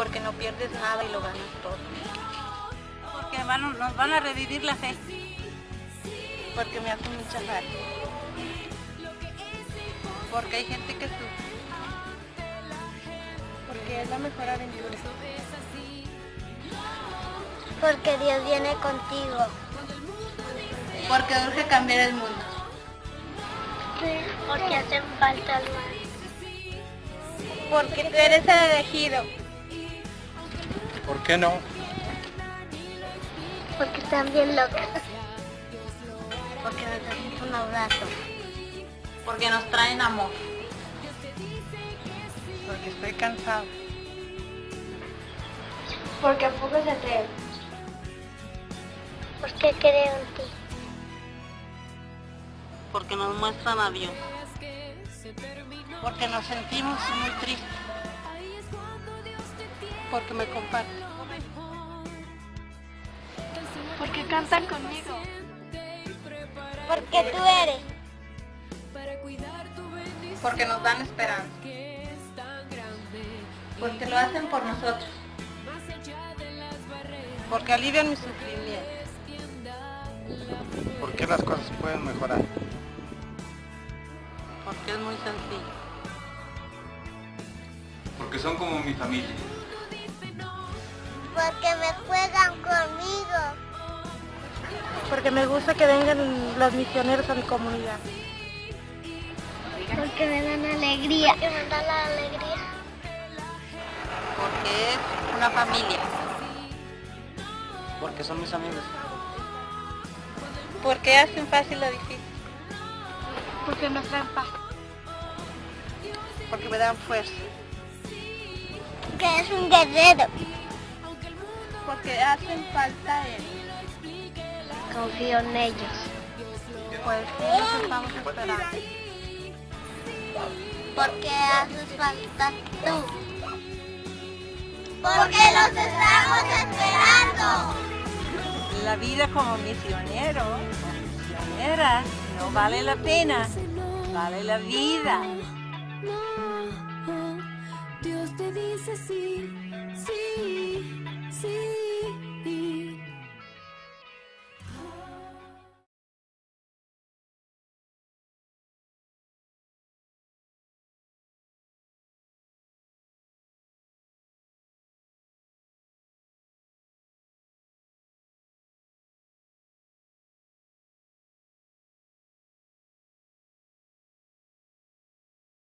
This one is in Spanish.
Porque no pierdes nada y lo ganas todo. Porque van, nos van a revivir la fe. Porque me hace mucha falta. Porque hay gente que sufre. Porque es la mejor aventura. Porque Dios viene contigo. Porque urge cambiar el mundo. Porque hacen falta el mar. Porque tú eres el elegido. ¿Por qué no? Porque están bien locas. Porque necesito un abrazo. Porque nos traen amor. Porque estoy cansado. Porque a poco se atreven. Porque creo en ti. Porque nos muestran a Dios. Porque nos sentimos muy tristes. Porque me comparten. Porque cantan conmigo. Porque tú eres. Porque nos dan esperanza. Porque lo hacen por nosotros. Porque alivian mi sufrimiento. ¿Por qué las cosas pueden mejorar? Porque es muy sencillo. Porque son como mi familia. Porque me juegan conmigo. Porque me gusta que vengan los misioneros a mi comunidad. Porque me dan alegría. Porque me dan la alegría. Porque es una familia. Porque son mis amigos. Porque hacen fácil lo difícil. Porque me traen paz. Porque me dan fuerza. Que es un guerrero. Porque hacen falta él. Confío en ellos. Pues nos estamos esperando. Porque haces falta tú. Porque los estamos esperando. La vida como misionero, misionera, no vale la pena, vale la vida. Dios te dice sí.